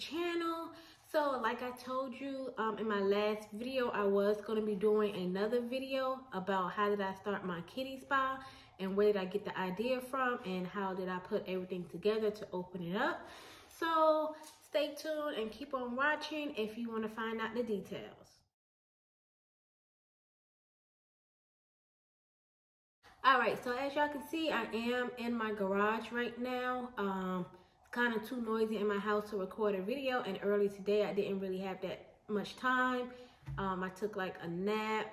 channel. So, like I told you um, in my last video, I was going to be doing another video about how did I start my kiddie spa and where did I get the idea from and how did I put everything together to open it up. So, stay tuned and keep on watching if you want to find out the details. all right so as y'all can see i am in my garage right now. Um it's kind of too noisy in my house to record a video and early today i didn't really have that much time. Um i took like a nap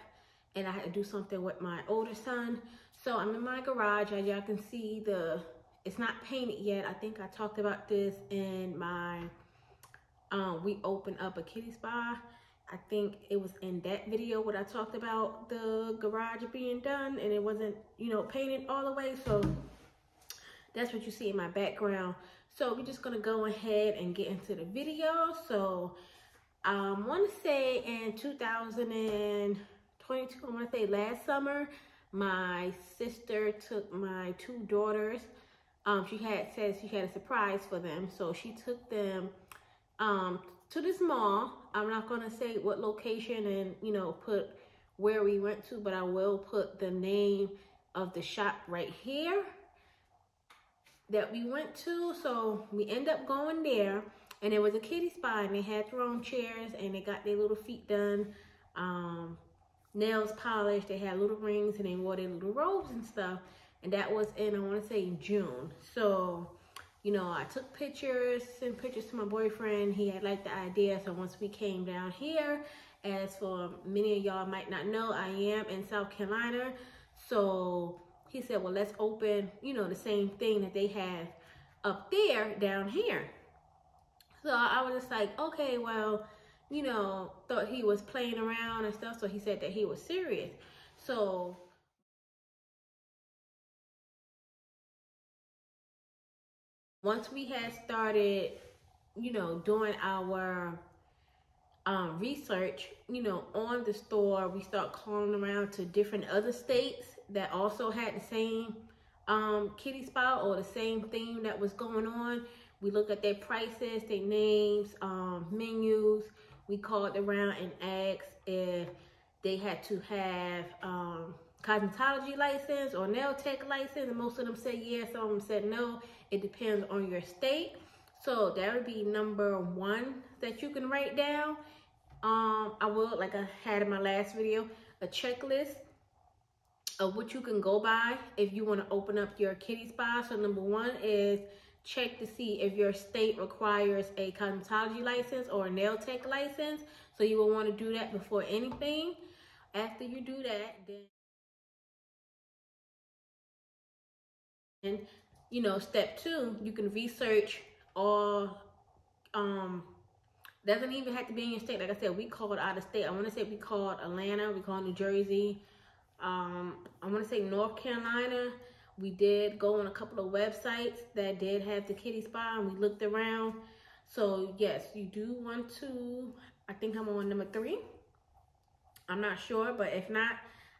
and i had to do something with my older son. So i'm in my garage as y'all can see the it's not painted yet. I think i talked about this in my um we opened up a kiddie spa I think it was in that video what I talked about the garage being done and it wasn't, you know, painted all the way. So that's what you see in my background. So we're just gonna go ahead and get into the video. So I um, want to say in 2022, I want to say last summer, my sister took my two daughters. Um, she had said she had a surprise for them. So she took them um, to this mall. I'm not going to say what location and, you know, put where we went to, but I will put the name of the shop right here that we went to. So we end up going there and it was a kiddie spa and they had their own chairs and they got their little feet done. Um, nails polished, they had little rings and they wore their little robes and stuff. And that was in, I want to say June. So you know, I took pictures, sent pictures to my boyfriend. He had liked the idea. So once we came down here, as for many of y'all might not know, I am in South Carolina. So he said, well, let's open, you know, the same thing that they have up there down here. So I was just like, okay, well, you know, thought he was playing around and stuff. So he said that he was serious. So once we had started, you know, doing our um, research, you know, on the store, we start calling around to different other states that also had the same um, kiddie spa or the same thing that was going on. We looked at their prices, their names, um, menus. We called around and asked if they had to have um, cosmetology license or nail tech license. Most of them said yes, some of them said no. It depends on your state. So that would be number one that you can write down. Um, I will, like I had in my last video, a checklist of what you can go by if you want to open up your kiddie spa. So number one is check to see if your state requires a cosmetology license or a nail tech license. So you will want to do that before anything. After you do that, then and you know, step two, you can research all, um, doesn't even have to be in your state. Like I said, we called out of state. I want to say we called Atlanta, we called New Jersey. Um, I want to say North Carolina. We did go on a couple of websites that did have the kiddie spa and we looked around. So yes, you do want to, I think I'm on number three. I'm not sure, but if not,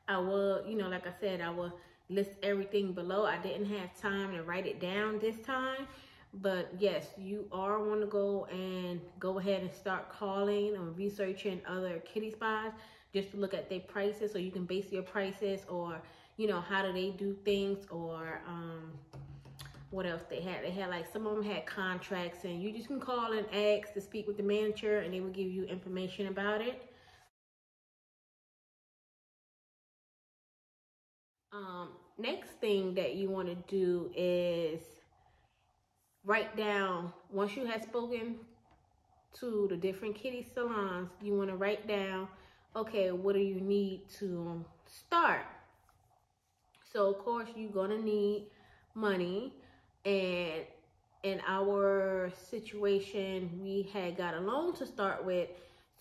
I will, you know, like I said, I will list everything below. I didn't have time to write it down this time. But yes, you are want to go and go ahead and start calling or researching other kiddie spas just to look at their prices so you can base your prices or, you know, how do they do things or um, what else they had. They had like, some of them had contracts and you just can call and ask to speak with the manager and they will give you information about it. Um, next thing that you want to do is write down, once you have spoken to the different kiddie salons, you want to write down, okay, what do you need to start? So, of course, you're going to need money. And in our situation, we had got a loan to start with.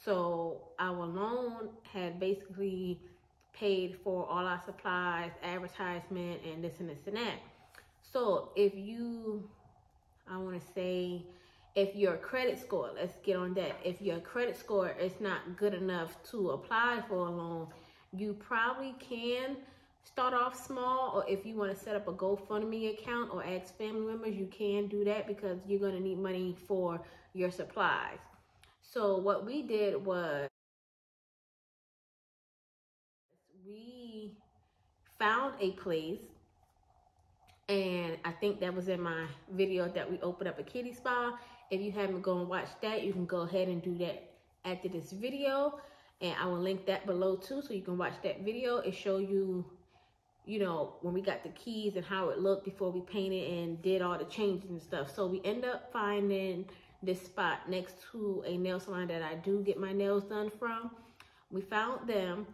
So, our loan had basically paid for all our supplies, advertisement, and this and this and that. So if you, I want to say if your credit score, let's get on that. If your credit score is not good enough to apply for a loan, you probably can start off small or if you want to set up a GoFundMe account or ask family members, you can do that because you're going to need money for your supplies. So what we did was we found a place and I think that was in my video that we opened up a kiddie spa. If you haven't gone and watched that, you can go ahead and do that after this video. And I will link that below too, so you can watch that video. It show you, you know, when we got the keys and how it looked before we painted and did all the changes and stuff. So we end up finding this spot next to a nail salon that I do get my nails done from. We found them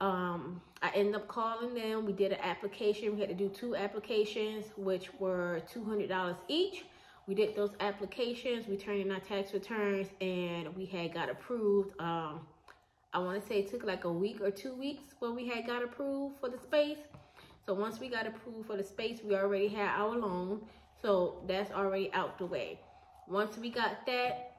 um, I ended up calling them. We did an application. We had to do two applications, which were $200 each. We did those applications. We turned in our tax returns, and we had got approved. Um, I want to say it took like a week or two weeks when we had got approved for the space. So once we got approved for the space, we already had our loan. So that's already out the way. Once we got that,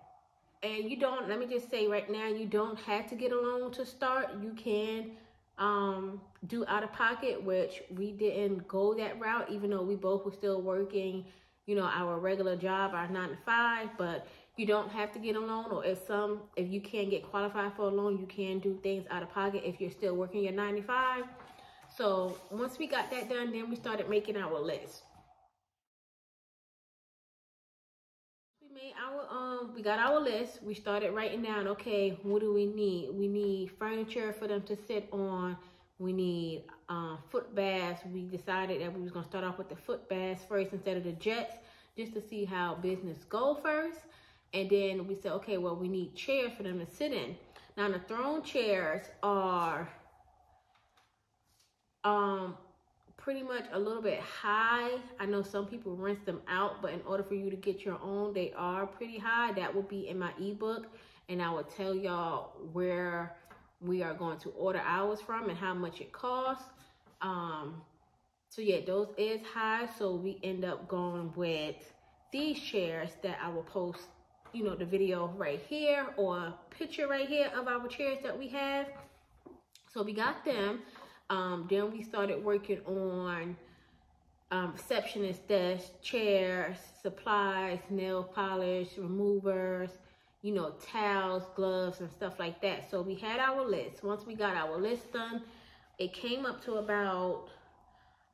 and you don't, let me just say right now, you don't have to get a loan to start. You can um, do out of pocket, which we didn't go that route, even though we both were still working, you know, our regular job, our nine to five, but you don't have to get a loan or if some, if you can't get qualified for a loan, you can do things out of pocket if you're still working your 95. So once we got that done, then we started making our list. Made our um we got our list. We started writing down okay what do we need? We need furniture for them to sit on. We need uh, foot baths. We decided that we was going to start off with the foot baths first instead of the jets just to see how business go first. And then we said okay well we need chairs for them to sit in. Now the throne chairs are um pretty much a little bit high. I know some people rinse them out, but in order for you to get your own, they are pretty high. That will be in my ebook, and I will tell y'all where we are going to order ours from and how much it costs. Um, so yeah, those is high, so we end up going with these chairs that I will post, you know, the video right here or picture right here of our chairs that we have. So we got them. Um, then we started working on um, receptionist desk, chairs, supplies, nail polish, removers, you know, towels, gloves, and stuff like that. So we had our list. Once we got our list done, it came up to about,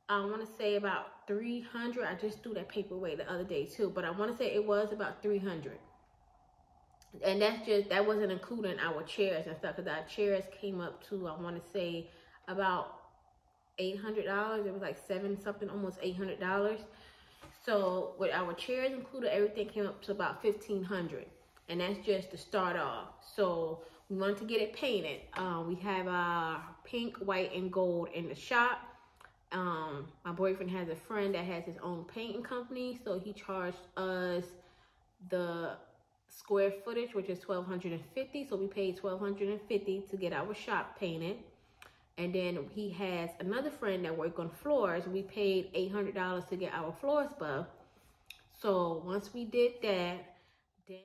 I want to say about 300. I just threw that paper away the other day too, but I want to say it was about 300. And that's just, that wasn't including our chairs and stuff, because our chairs came up to, I want to say, about $800. It was like seven something, almost $800. So with our chairs included, everything came up to about 1500 And that's just to start off. So we wanted to get it painted. Um, we have our pink, white, and gold in the shop. Um, my boyfriend has a friend that has his own painting company. So he charged us the square footage, which is 1250 So we paid 1250 to get our shop painted. And then he has another friend that work on floors. We paid $800 to get our floors buffed. So once we did that, then,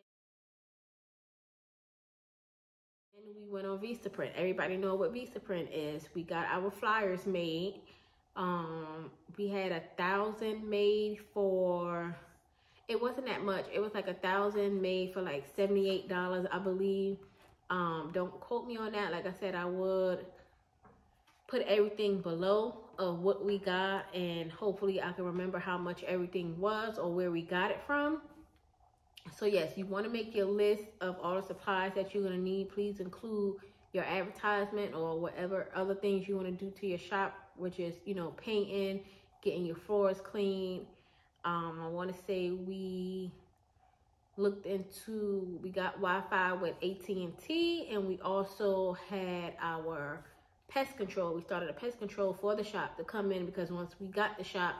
then we went on Vistaprint. Everybody know what Vistaprint is. We got our flyers made. Um, we had a thousand made for, it wasn't that much. It was like a thousand made for like $78, I believe. Um, don't quote me on that. Like I said, I would put everything below of what we got and hopefully I can remember how much everything was or where we got it from. So yes, you want to make your list of all the supplies that you're going to need. Please include your advertisement or whatever other things you want to do to your shop, which is, you know, painting, getting your floors clean. Um, I want to say we looked into, we got Wi-Fi with AT&T and we also had our pest control. We started a pest control for the shop to come in because once we got the shop,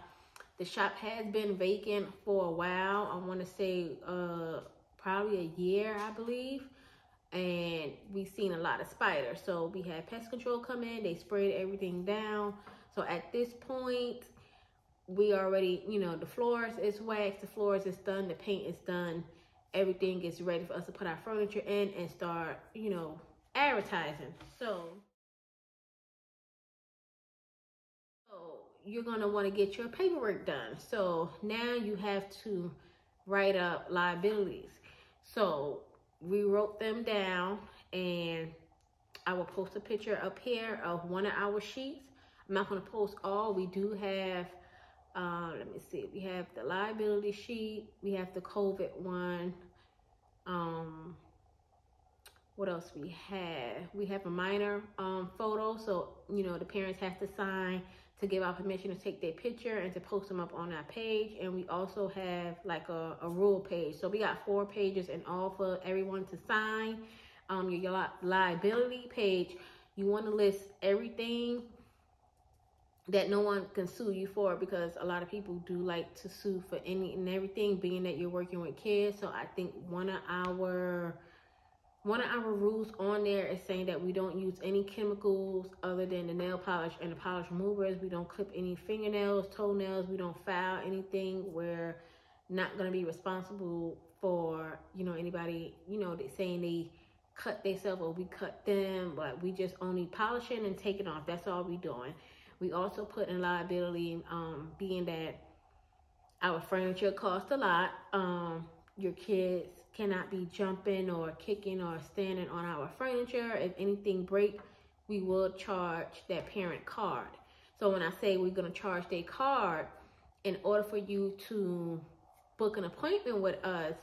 the shop has been vacant for a while. I want to say uh, probably a year, I believe. And we've seen a lot of spiders. So we had pest control come in. They sprayed everything down. So at this point, we already, you know, the floors is waxed, the floors is done, the paint is done. everything is ready for us to put our furniture in and start, you know, advertising. So, you're gonna want to get your paperwork done. So now you have to write up liabilities. So we wrote them down and I will post a picture up here of one of our sheets. I'm not going to post all. We do have, uh, let me see. We have the liability sheet. We have the COVID one. Um, what else we have? We have a minor um, photo. So, you know, the parents have to sign to give our permission to take their picture and to post them up on our page. And we also have like a, a rule page. So we got four pages and all for everyone to sign. Um, your, your liability page, you want to list everything that no one can sue you for because a lot of people do like to sue for any and everything being that you're working with kids. So I think one of our one of our rules on there is saying that we don't use any chemicals other than the nail polish and the polish removers. We don't clip any fingernails, toenails. We don't file anything. We're not going to be responsible for, you know, anybody, you know, saying they cut themselves or we cut them, but we just only polishing and taking off. That's all we doing. We also put in liability, um, being that our furniture costs a lot. Um, your kids cannot be jumping or kicking or standing on our furniture. If anything break, we will charge that parent card. So when I say we're going to charge their card, in order for you to book an appointment with us,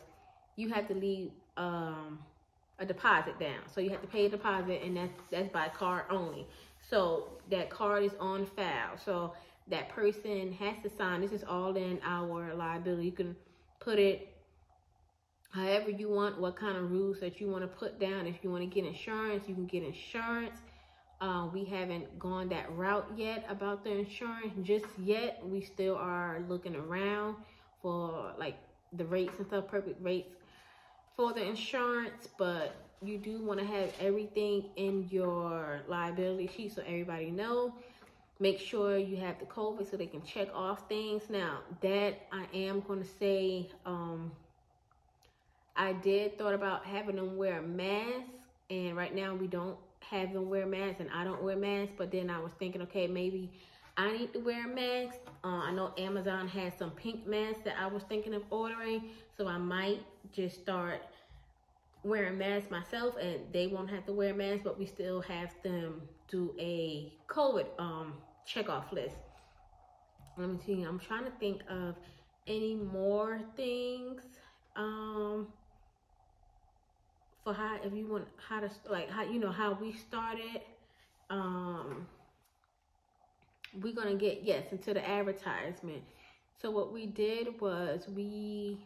you have to leave um, a deposit down. So you have to pay a deposit, and that's that's by card only. So that card is on file. So that person has to sign. This is all in our liability. You can put it however you want, what kind of rules that you want to put down. If you want to get insurance, you can get insurance. Uh, we haven't gone that route yet about the insurance just yet. We still are looking around for like the rates and stuff, perfect rates for the insurance, but you do want to have everything in your liability sheet so everybody know. Make sure you have the COVID so they can check off things. Now, that I am going to say, um, I did thought about having them wear a mask, and right now we don't have them wear masks, and I don't wear masks. But then I was thinking, okay, maybe I need to wear a mask. Uh, I know Amazon has some pink masks that I was thinking of ordering, so I might just start wearing masks myself, and they won't have to wear masks, but we still have them do a COVID um check off list. Let me see. I'm trying to think of any more things. Um, for how if you want how to like how you know how we started um we're gonna get yes into the advertisement. So what we did was we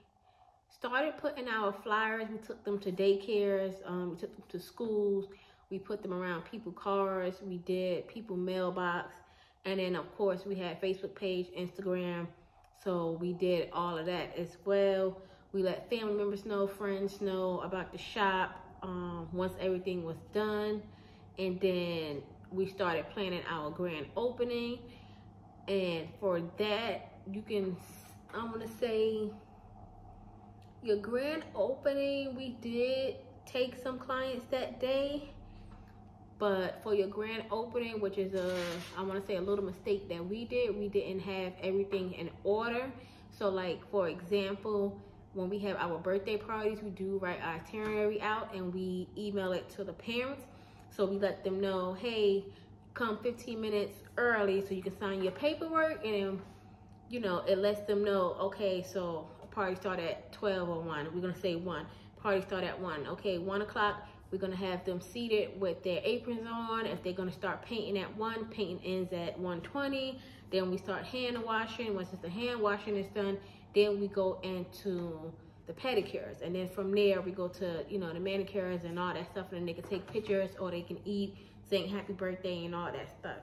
started putting our flyers. We took them to daycares um we took them to schools. We put them around people cars we did people mailbox. And then of course we had facebook page instagram. So we did all of that as well we let family members know, friends know about the shop um, once everything was done. And then we started planning our grand opening. And for that, you can, I'm going to say, your grand opening, we did take some clients that day. But for your grand opening, which is a, I want to say a little mistake that we did, we didn't have everything in order. So like, for example, when we have our birthday parties, we do write our itinerary out and we email it to the parents. So we let them know, hey, come 15 minutes early so you can sign your paperwork. And, you know, it lets them know, okay, so party start at 12 or 1. We're going to say 1. Party start at 1. Okay, 1 o'clock, we're going to have them seated with their aprons on. If they're going to start painting at 1, painting ends at 120. Then we start hand washing. Once the hand washing is done, then we go into the pedicures. And then from there, we go to, you know, the manicures and all that stuff. And they can take pictures or they can eat, saying happy birthday and all that stuff.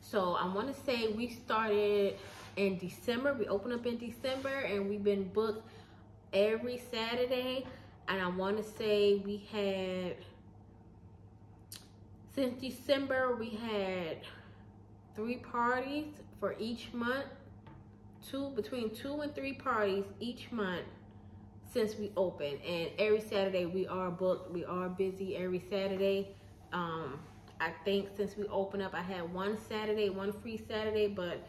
So I want to say we started in December. We opened up in December and we've been booked every Saturday. And I want to say we had, since December, we had three parties for each month two between two and three parties each month since we opened. And every Saturday we are booked. We are busy every Saturday. Um, I think since we opened up, I had one Saturday, one free Saturday, but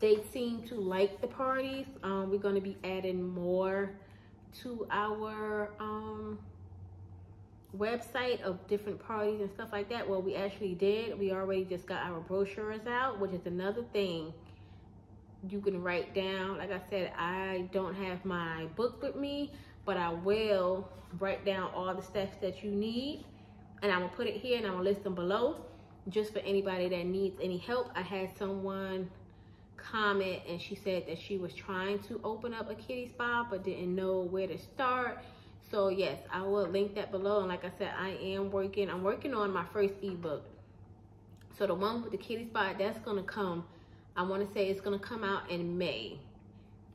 they seem to like the parties. Um, we're going to be adding more to our um, website of different parties and stuff like that. Well, we actually did. We already just got our brochures out, which is another thing you can write down. Like I said, I don't have my book with me, but I will write down all the steps that you need. And I'm gonna put it here and I'm gonna list them below just for anybody that needs any help. I had someone comment and she said that she was trying to open up a kiddie spa but didn't know where to start. So yes, I will link that below. And like I said, I am working, I'm working on my first ebook. So the one with the kiddie spa, that's gonna come I want to say it's going to come out in May.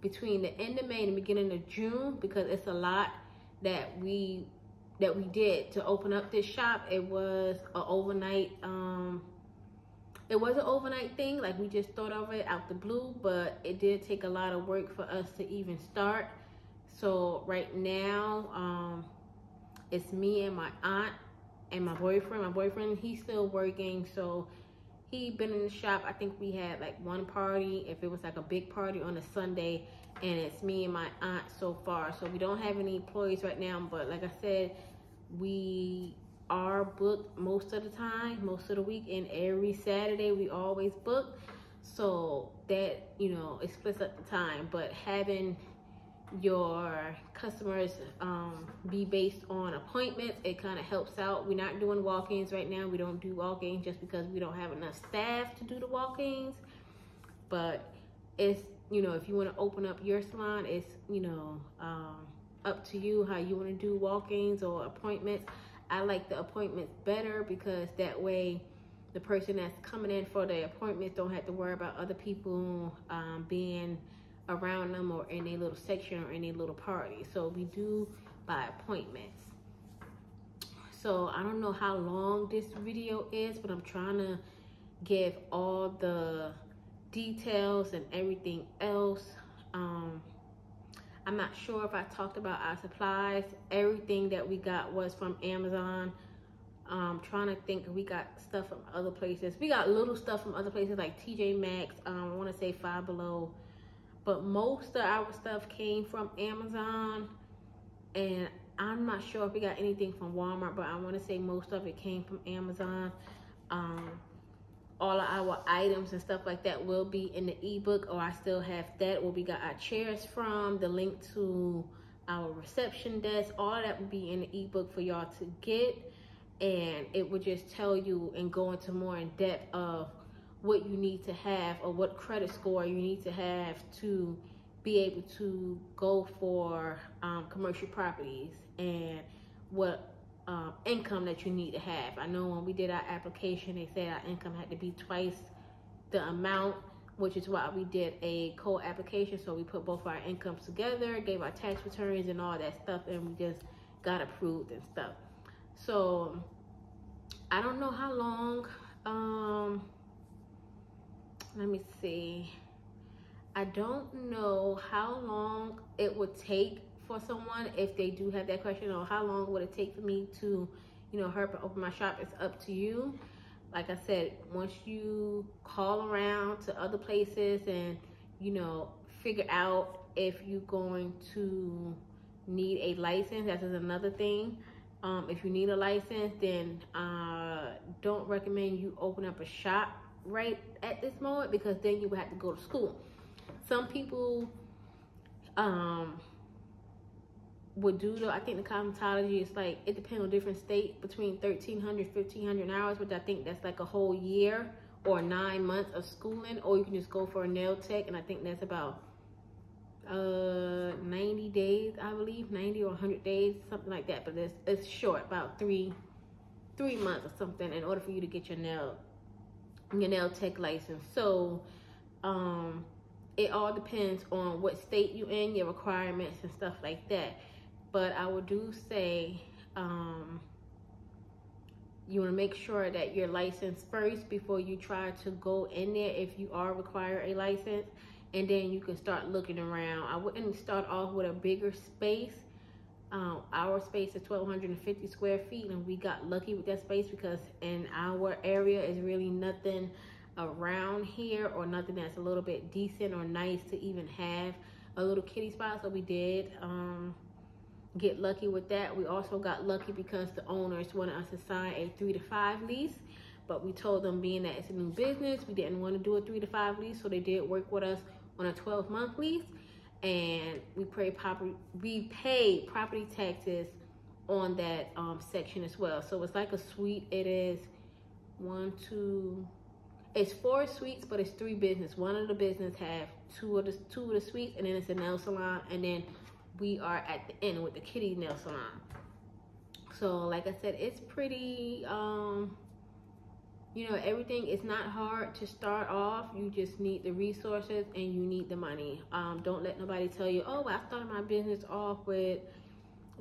Between the end of May and the beginning of June because it's a lot that we that we did to open up this shop. It was an overnight um it was an overnight thing like we just thought of it out the blue but it did take a lot of work for us to even start so right now um it's me and my aunt and my boyfriend my boyfriend he's still working so he been in the shop. I think we had like one party, if it was like a big party on a Sunday, and it's me and my aunt so far. So we don't have any employees right now, but like I said, we are booked most of the time, most of the week, and every Saturday we always book. So that, you know, it splits up the time, but having your customers um, be based on appointments. It kind of helps out. We're not doing walk-ins right now. We don't do walk-ins just because we don't have enough staff to do the walk-ins. But it's, you know, if you want to open up your salon, it's, you know, um, up to you how you want to do walk-ins or appointments. I like the appointments better because that way the person that's coming in for the appointments don't have to worry about other people um, being around them or in a little section or in a little party. So we do by appointments. So I don't know how long this video is, but I'm trying to give all the details and everything else. Um, I'm not sure if I talked about our supplies. Everything that we got was from Amazon. Um, trying to think we got stuff from other places. We got little stuff from other places like TJ Maxx. Um, I want to say Five Below but most of our stuff came from Amazon and I'm not sure if we got anything from Walmart, but I want to say most of it came from Amazon. Um, all of our items and stuff like that will be in the ebook, or I still have that where we got our chairs from, the link to our reception desk, all that will be in the ebook for y'all to get. And it would just tell you and go into more in depth of what you need to have or what credit score you need to have to be able to go for um, commercial properties and what um, income that you need to have. I know when we did our application, they said our income had to be twice the amount, which is why we did a co-application. So we put both our incomes together, gave our tax returns and all that stuff, and we just got approved and stuff. So I don't know how long see. I don't know how long it would take for someone if they do have that question or how long would it take for me to, you know, help open my shop. It's up to you. Like I said, once you call around to other places and, you know, figure out if you're going to need a license, that is another thing. Um, if you need a license, then uh, don't recommend you open up a shop right at this moment because then you would have to go to school. Some people um, would do the, I think the cosmetology is like, it depends on different state between 1,300, 1,500 hours, which I think that's like a whole year or nine months of schooling, or you can just go for a nail tech, and I think that's about uh 90 days i believe 90 or 100 days something like that but it's, it's short about three three months or something in order for you to get your nail your nail tech license. So um, it all depends on what state you're in, your requirements and stuff like that. But I would do say um, you want to make sure that you're licensed first before you try to go in there if you are require a license. and then you can start looking around. I wouldn't start off with a bigger space. Um, our space is 1,250 square feet, and we got lucky with that space because in our area is really nothing around here or nothing that's a little bit decent or nice to even have a little kiddie spot. So we did um, get lucky with that. We also got lucky because the owners wanted us to sign a three to five lease but we told them being that it's a new business, we didn't want to do a three to five lease, so they did work with us on a 12 month lease and we pay property we pay property taxes on that um, section as well. So it's like a suite. It is one, two, it's four suites, but it's three business. One of the business have two of the two of the suites, and then it's a nail salon, and then we are at the end with the kiddie nail salon. So like I said, it's pretty um you know everything is not hard to start off. You just need the resources and you need the money. Um, don't let nobody tell you oh i started my business off with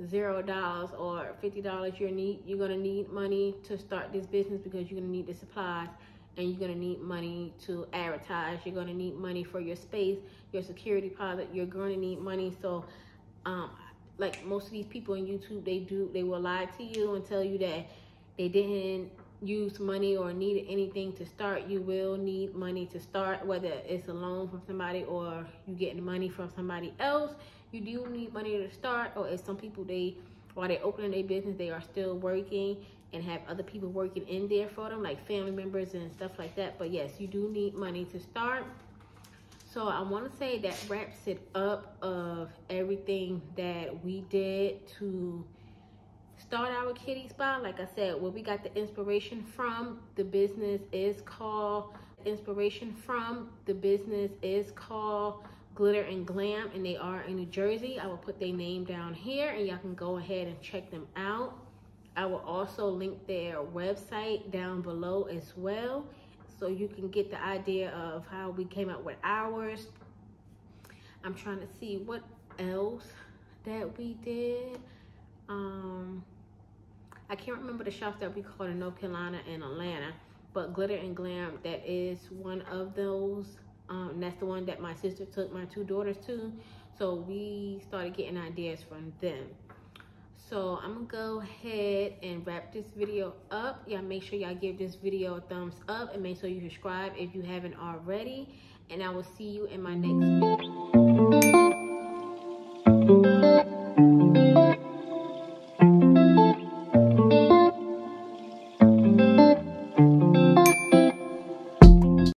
zero dollars or fifty dollars. You're need you're gonna need money to start this business because you're gonna need the supplies and you're gonna need money to advertise. You're gonna need money for your space your security deposit you're gonna need money. So um, like most of these people on youtube they do they will lie to you and tell you that they didn't use money or need anything to start, you will need money to start, whether it's a loan from somebody or you getting money from somebody else. You do need money to start, or if some people they while they're opening their business, they are still working and have other people working in there for them, like family members and stuff like that. But yes, you do need money to start. So I want to say that wraps it up of everything that we did to start our kiddie spa like i said where we got the inspiration from the business is called inspiration from. The business is called glitter and glam and they are in new jersey. I will put their name down here and y'all can go ahead and check them out. I will also link their website down below as well so you can get the idea of how we came up with ours. I'm trying to see what else that we did um I can't remember the shops that we called in North Carolina and Atlanta, but Glitter and Glam, that is one of those. Um, that's the one that my sister took my two daughters to. So we started getting ideas from them. So I'm gonna go ahead and wrap this video up. Y'all make sure y'all give this video a thumbs up and make sure you subscribe if you haven't already. And I will see you in my next video.